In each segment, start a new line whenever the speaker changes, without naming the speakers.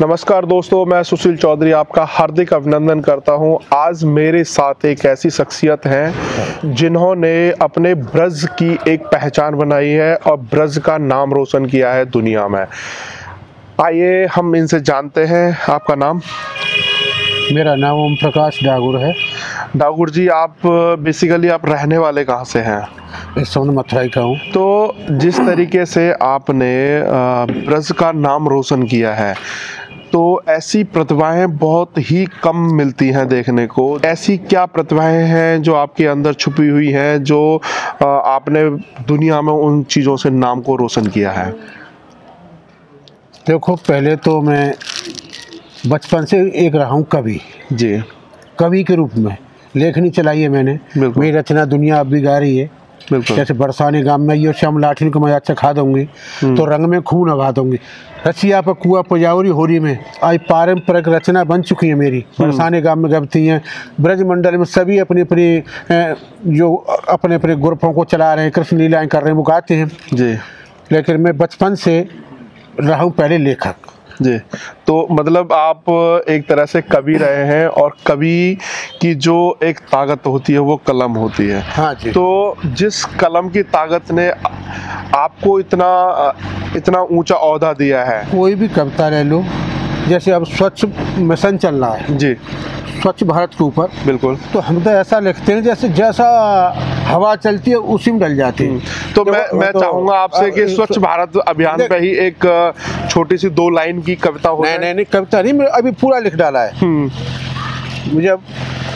नमस्कार दोस्तों, मैं सुशील चौधरी आपका हार्दिक अभिनंदन करता हूँ। आज मेरे साथ एक ऐसी शख्सियत हैं जिन्होंने अपने ब्रज की एक पहचान बनाई है और ब्रज का नाम रोशन किया है दुनिया में। आइए हम इनसे जानते हैं, आपका नाम?
मेरा नाम ओम प्रकाश डागुर है।
डागुर जी आप बेसिकली आप रहने वाले कहाँ से हैं?
मैं सोन मथुराई का हूँ।
तो जिस तरीके से आपने ब्रज का नाम रोशन किया है तो ऐसी प्रतिभाएँ बहुत ही कम मिलती हैं देखने को। ऐसी क्या प्रतिभाएँ हैं जो आपके अंदर छुपी हुई हैं जो आपने दुनिया में उन चीज़ों से नाम को रोशन किया है?
देखो पहले तो मैं बचपन से एक रहा हूँ कवि।
जी।
कवि के रूप में लेखनी चलाई है मैंने। मेरी रचना दुनिया अब भी गा रही है।
बिल्कुल।
जैसे बरसाने गाँव में यो श्याम लाठी को मैं अच्छा खा दूँगी तो रंग में खून अगा दूँगी। रसिया पर कुआ पजावरी होरी में। आज पारंपरिक रचना बन चुकी है मेरी। बरसाने गाँव में गबती हैं ब्रज मंडल में सभी अपनी अपनी जो अपने अपने ग्रुपों को चला रहे हैं कृष्ण लीलाएँ कर रहे हैं वो गाते हैं।
जी।
लेकिन मैं बचपन से रहा हूँ पहले लेखक।
जी। तो मतलब आप एक तरह से कवि रहे हैं और कवि की जो एक ताकत होती है वो कलम होती है।
हाँ जी।
तो जिस कलम की ताकत ने आपको इतना इतना ऊँचा दिया है?
कोई भी कविता ले लो जैसे अब स्वच्छ मिशन चल रहा है।
जी।
स्वच्छ भारत के ऊपर।
बिल्कुल।
तो हम तो ऐसा लिखते हैं जैसे जैसा हवा चलती है उसी में डल जाती है।
तो मैं मैं
तो-
चाहूँगा आपसे कि स्वच्छ भारत अभियान पे ही एक छोटी सी दो लाइन की कविता हो
नहीं। नहीं नहीं कविता नहीं मैं अभी पूरा लिख डाला है।
हम्म,
मुझे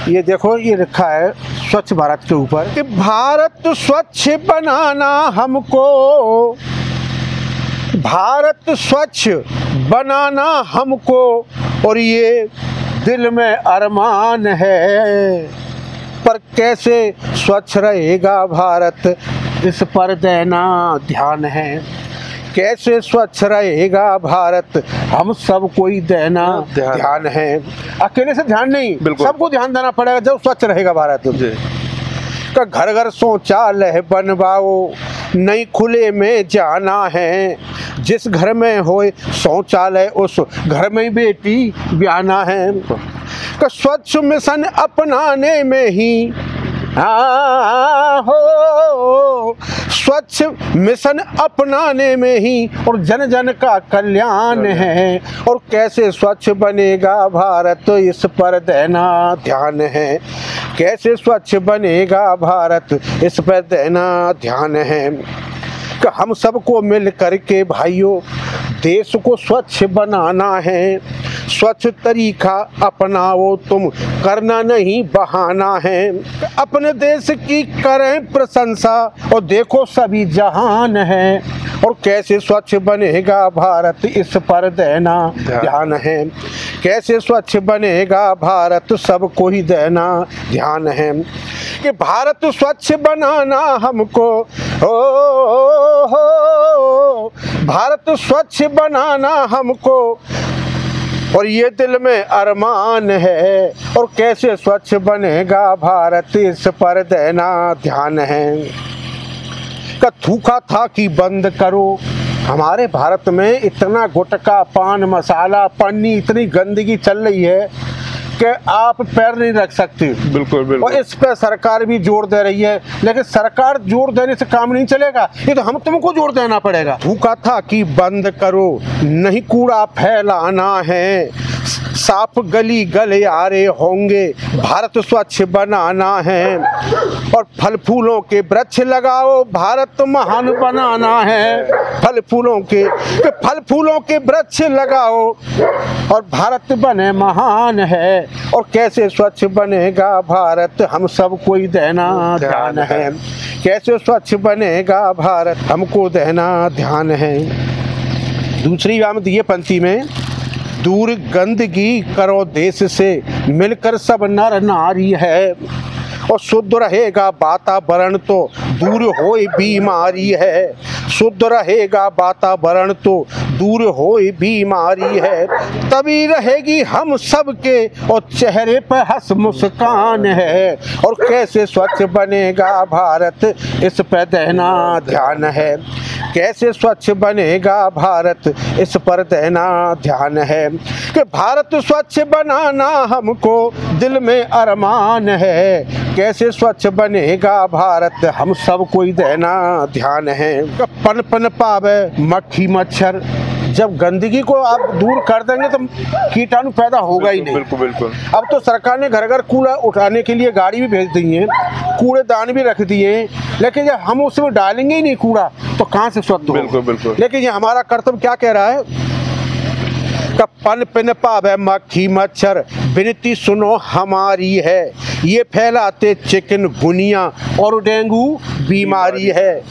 ये देखो ये लिखा है स्वच्छ भारत के ऊपर कि भारत स्वच्छ बनाना हमको भारत स्वच्छ बनाना हमको और ये दिल में अरमान है। पर कैसे स्वच्छ रहेगा भारत? इस पर देना ध्यान है। कैसे स्वच्छ रहेगा भारत? हम सब कोई देना
ध्यान।
ध्यान है। अकेले से ध्यान नहीं
बिल्कुल।
सबको ध्यान देना पड़ेगा जब स्वच्छ रहेगा भारत। का घर घर शौचालय बनवाओ नहीं खुले में जाना है। जिस घर में हो शौचालय उस घर में बेटी ब्याना है। का स्वच्छ मिशन अपनाने में ही हाँ हो। स्वच्छ मिशन अपनाने में ही और जन जन का कल्याण है। और कैसे स्वच्छ बनेगा भारत तो इस पर देना ध्यान है। कैसे स्वच्छ बनेगा भारत इस पर देना ध्यान है। कि हम सबको मिल करके भाइयों, देश को स्वच्छ बनाना है। स्वच्छ तरीका अपनाओ, तुम करना नहीं, बहाना है। अपने देश की करें प्रशंसा, और देखो सभी जहान है। और कैसे स्वच्छ बनेगा भारत, इस पर देना
ध्यान।
है। कैसे स्वच्छ बनेगा भारत सबको ही देना ध्यान है। कि भारत स्वच्छ बनाना हमको हो भारत स्वच्छ बनाना हमको। और ये दिल में अरमान है। और कैसे स्वच्छ बनेगा भारत? इस पर देना ध्यान है। थूका था कि बंद करो। हमारे भारत में इतना गुटका, पान, मसाला, पन्नी, इतनी गंदगी चल रही है। कि आप पैर नहीं रख सकते।
बिल्कुल बिल्कुल।
और इस पर सरकार भी ज़ोर दे रही है लेकिन सरकार ज़ोर देने से काम नहीं चलेगा। ये तो हम तुमको ज़ोर देना पड़ेगा। भूखा था कि बंद करो नहीं कूड़ा फैलाना है। साफ़ गली गले आ गलियारे होंगे भारत स्वच्छ बनाना है। और फल फूलों के वृक्ष लगाओ, भारत महान बनाना है। फल फूलों के फल फूलों के वृक्ष लगाओ, और भारत बने महान है। और कैसे स्वच्छ बनेगा भारत, हम सब कोई देना ध्यान है। कैसे स्वच्छ बनेगा भारत, हमको देना ध्यान है। दूसरी बात दिए पंक्ति में, दूर गंदगी करो देश से, मिलकर सब नर नारी है। और शुद्ध रहेगा वातावरण तो दूर हो बीमारी है। शुद्ध रहेगा वातावरण तो दूर हो बीमारी है। तभी रहेगी हम सबके और चेहरे पर हंस मुस्कान है। और कैसे स्वच्छ बनेगा भारत, इस पर देना ध्यान है। कैसे स्वच्छ बनेगा भारत, इस पर देना ध्यान है। कि भारत स्वच्छ बनाना हमको दिल में अरमान है। कैसे स्वच्छ बनेगा भारत? हम सब कोई देना ध्यान है। पन पन पावे मक्खी मच्छर? जब गंदगी को आप दूर कर देंगे तो कीटाणु पैदा होगा ही नहीं।
बिल्कुल बिल्कुल
अब तो सरकार ने घर घर कूड़ा उठाने के लिए गाड़ी भी भेज दी है कूड़ेदान भी रख दिए हैं लेकिन जब हम उसमें डालेंगे ही नहीं कूड़ा तो कहाँ से स्वच्छ?
बिल्कुल, बिल्कुल।
लेकिन ये हमारा कर्तव्य क्या कह रहा है? का पन पिन पावे मक्खी मच्छर? विनती सुनो हमारी है। ये फैलाते चिकन गुनिया और डेंगू बीमारी है।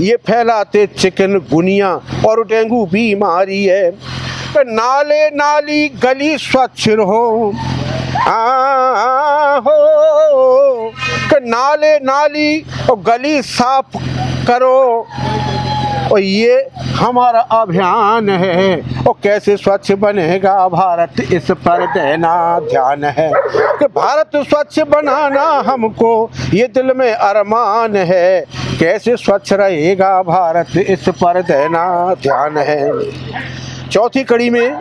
ये फैलाते चिकन गुनिया और डेंगू बीमारी है। नाले नाली गली स्वच्छ रहो। हो। नाले नाली और गली साफ़ करो। और ये हमारा अभियान है। और कैसे स्वच्छ बनेगा भारत, इस पर देना ध्यान है। कि भारत स्वच्छ बनाना हमको ये दिल में अरमान है। कैसे स्वच्छ रहेगा भारत, इस पर देना ध्यान है। चौथी कड़ी में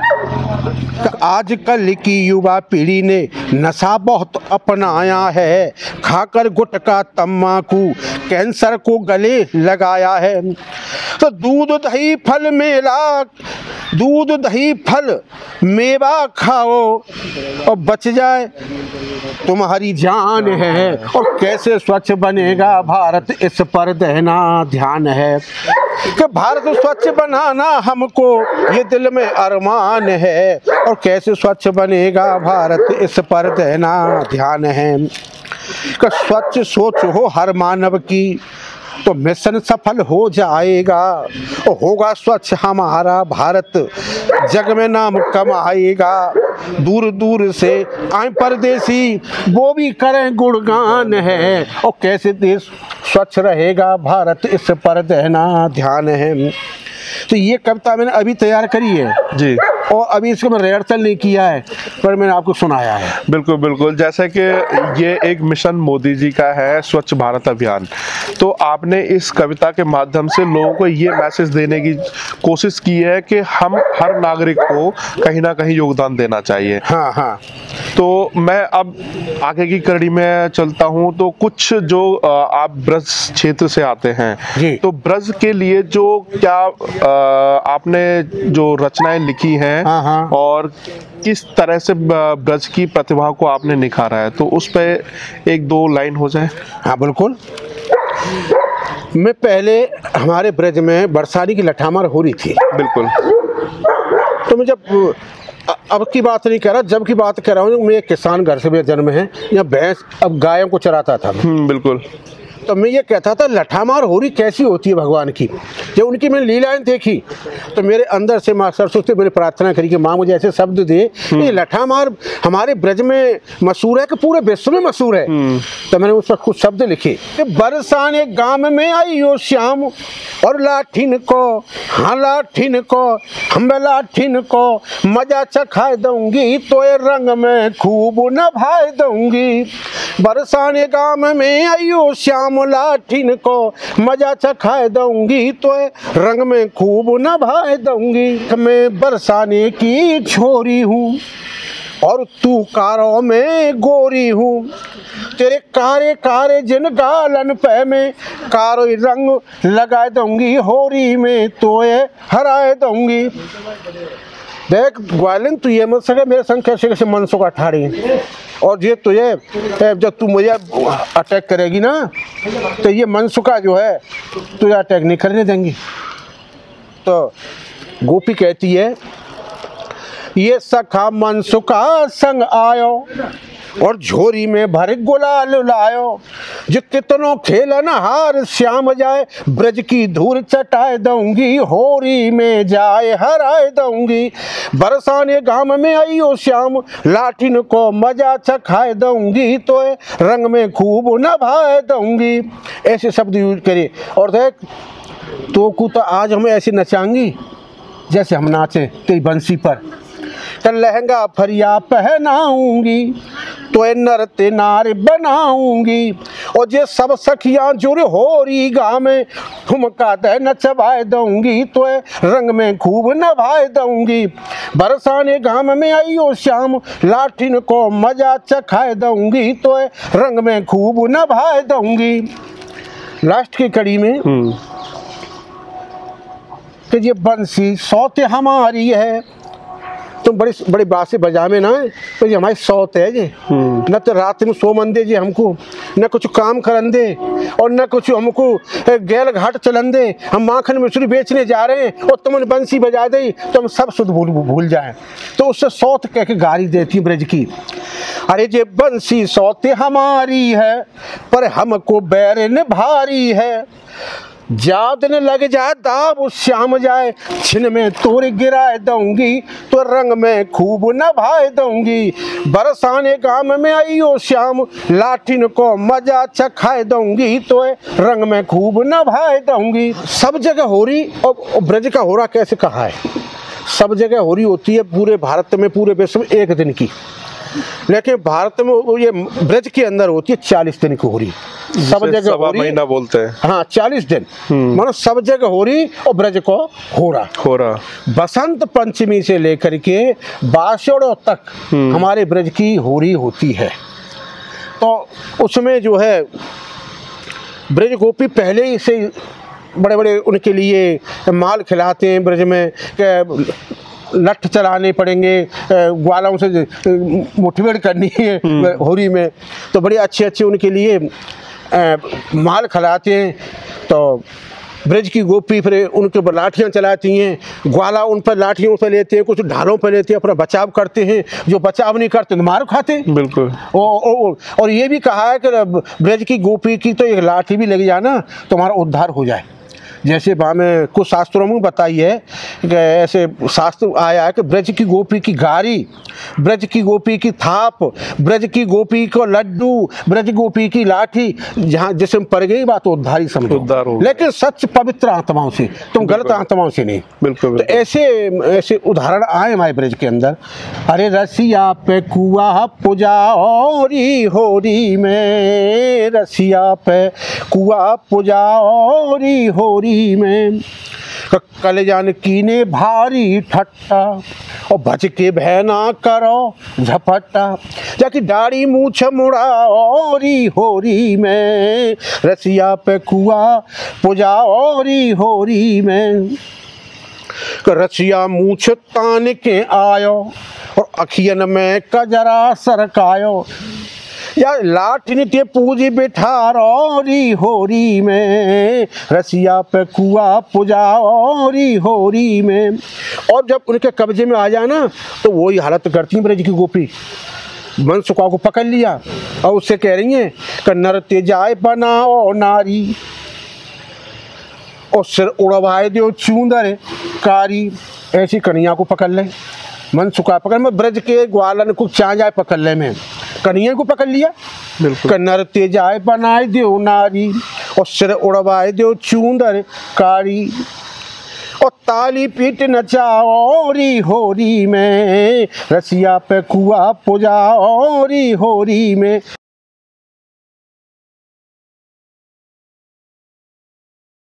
आजकल की युवा पीढ़ी ने नशा बहुत अपनाया है। खाकर गुटका तम्बाकू कैंसर को गले लगाया है। तो दूध दही फल मेला, दूध दही फल मेवा खाओ और बच जाए। तुम्हारी जान है और कैसे स्वच्छ बनेगा भारत, इस पर देना ध्यान है। कि भारत स्वच्छ बनाना हमको ये दिल में अरमान है। और कैसे स्वच्छ बनेगा भारत? इस पर देना ध्यान है। कि स्वच्छ सोच हो हर मानव की तो मिशन सफल हो जाएगा। होगा स्वच्छ हमारा भारत। जग में नाम कमाएगा। दूर दूर से आए परदेसी, वो भी करें गुणगान है। और कैसे देश स्वच्छ रहेगा भारत, इस पर देना ध्यान है। तो ये कविता मैंने अभी तैयार करी है।
जी।
और अभी इसको मैं रिहर्सल नहीं किया है पर मैंने आपको सुनाया है।
बिल्कुल बिल्कुल। जैसे कि ये एक मिशन मोदी जी का है स्वच्छ भारत अभियान। तो आपने इस कविता के माध्यम से लोगों को ये मैसेज देने की कोशिश की है कि हम हर नागरिक को कहीं ना कहीं योगदान देना चाहिए।
हाँ हाँ।
तो मैं अब आगे की कड़ी में चलता हूँ। तो कुछ जो आप ब्रज क्षेत्र से आते। हैं तो ब्रज के लिए जो क्या आपने जो रचनाएँ लिखी हैं
हाँ, हाँ।
और किस तरह से ब्रज की प्रतिभा को आपने निखारा है? तो उस पे एक दो लाइन हो जाए।
हाँ बिल्कुल। मैं पहले हमारे ब्रज में बरसारी की लठामार हो रही थी।
बिल्कुल।
तो मैं जब अब की बात नहीं कर रहा जब की बात कर रहा हूँ मैं एक किसान घर से मेरा जन्म है या भैंस अब गायों को चराता था
हम्म बिल्कुल।
तो मैं ये कहता था लठामार होरी कैसी होती है भगवान की? जब उनकी मैंने लीलाएँ देखी तो मेरे अंदर से माँ सरस्वती मैंने प्रार्थना करी कि माँ मुझे ऐसे शब्द दे। ये लठामार हमारे ब्रज में मशहूर है कि पूरे विश्व में मशहूर है? तो मैंने उस पर कुछ शब्द लिखे। कि बरसाने गाँव में आई यो श्याम और लाठिन को हाँ लाठिन को हम लाठिन को मज़ा चखा दूँगी तो ये रंग में खूब नभाए दूँगी। बरसाने गाँव में आइयो श्याम लाठिन को मज़ा चखाए दूँगी तो रंग में खूब नभाए दूँगी। मैं बरसाने की छोरी हूँ और तू कारों में गोरी हूँ। तेरे कारे कारे जिन गालन पे में कारो रंग लगाए दूँगी, होरी में तो ये हराए दूँगी। देख ग्वालिन तू ये मत सके मेरे संग कैसे कैसे मनसों का ठाड़ी और ये तुझे ए, जब तू मुझे अटैक करेगी ना तो ये मनसुखा जो है तुझे अटैक नहीं करने देंगी। तो गोपी कहती है ये सखा मनसुखा संग आयो। और झोरी में भर गुलाल लायो। जो कितनों खेलन हार, श्याम जाए, ब्रज की धूल चटाए दूँगी, होरी में जाए, हराए दूँगी। बरसाने गाँव में आइयो श्याम, लाठिन को मज़ा चखाए दूँगी तो रंग में खूब नभाए दूँगी। ऐसे शब्द यूज़ करे और देख तो को तो आज हम ऐसे नचाएँगी, जैसे हम नाचे तेरी बंसी पर। लहंगा फरिया पहनाऊँगी तो ए नर ते नार बनाऊँगी। और जे सब सखियाँ जुड़ हो रही गा में ठुमका दे नचवाए दूँगी तो रंग में खूब नभाए दूँगी। बरसाने गाम में आइयो श्याम लाठिन को मज़ा चखाए दूँगी तो रंग में खूब नभाए दूँगी। लास्ट की कड़ी में
हम्म।
कि ये बंसी सौत हमारी है तुम बड़ी बड़ी बात से बजा में ना तो ये हमारी सौत है जी।
हम्म।
न तो रात में सो मन दे जी हमको न कुछ काम करन दे और न कुछ हमको गैल घाट चलन दे। हम माखन मिश्री बेचने जा रहे हैं और तुमने बंसी बजा दे तो हम सब शुद्ध भूल भूल जाए। तो उससे सौत कह के गाली देती ब्रज की। अरे जे बंसी सौते हमारी है पर हमको बैर ने भारी है। जाद न लग जाए, दाब श्याम जाए। छिन में तोर गिराए दूँगी तो रंग में खूब नभाए दूँगी। बरसाने गाम में आइयो श्याम, लाठिन को मज़ा चखाए दूँगी तो रंग में खूब नभाए दूँगी। सब जगह हो रही और ब्रज का हो रहा कैसे कहा है? सब जगह हो रही होती है पूरे भारत में, पूरे विश्व एक दिन की। लेकिन भारत में ये ब्रज के अंदर होती है चालीस दिन की हो रही सब जगह हो रही
महीना बोलते हैं।
हाँ चालीस दिन। मानो सब जगह हो रही और ब्रज को हो रहा
हो रहा।
बसंत पंचमी से लेकर के बासड़ों तक
हम्म।
हमारे ब्रज की होरी होती है। तो उसमें जो है ब्रज गोपी पहले ही से बड़े बड़े उनके लिए माल खिलाते हैं ब्रज में लठ चलाने पड़ेंगे ग्वालों से मुठभेड़ करनी है होरी में। तो बड़े अच्छे अच्छे उनके लिए माल खिलाते हैं। तो ब्रज की गोपी फिर उनके ऊपर लाठियाँ चलाती हैं। ग्वाला उन पर लाठियों पर लेते हैं कुछ ढालों पर लेते हैं अपना बचाव करते हैं। जो बचाव नहीं करते तो मार खाते हैं।
बिल्कुल।
ओ, और ये भी कहा है कि ब्रज की गोपी की तो एक लाठी भी लग जाए ना तो हमारा उद्धार हो जाए। जैसे वहाँ में कुछ शास्त्रों में बताई है कि ऐसे शास्त्र आया है कि ब्रज की गोपी की गारी ब्रज की गोपी की थाप ब्रज की गोपी को लड्डू ब्रज गोपी की लाठी जहाँ जिसमें पड़ गई बात उद्धार समझो।
उद्धार हो
लेकिन सच पवित्र आत्माओं से तुम गलत आत्माओं से नहीं।
बिल्कुल
तो ऐसे ऐसे उदाहरण आए हमारे ब्रज के अंदर। अरे रसिया पे कुआ पूजा औरी होरी में रसिया पे कुआ पूजा औरी होरी में। क- कल जान कीने भारी ठट्टा, और भज के बहना करो झपट्टा। जाके दाढ़ी मूछ मुड़ा औरी होरी में, रसिया पे कुआ पूजा औरी होरी में। रसिया मूछ तान के आयो, और अखियन में कजरा सरकायो। या लाठ नित्य पूजी बिठारोरी होरी में, रसिया पे कुआ पूजा औरी होरी में। और जब उनके कब्जे में आ जाए ना तो वही हालत करती ब्रज की गोपी। मन सुखा को पकड़ लिया और उससे कह रही हैं कि नर तेजाय बनाओ नारी। और सिर उड़वाए दो चूंदर, कारी। ऐसी कन्हैया को पकड़ ले। मन सुखा पकड़, मैं ब्रज के ग्वालन को चा जाए पकड़ ले में। कन्हैया को पकड़ लिया। कन्नर तेजाए बनाए दो नारी और सिर उड़वाए दो चूंदर कारी। और ताली पीट नचाओरी होरी में रसिया पे कुआ पुजाओरी होरी में।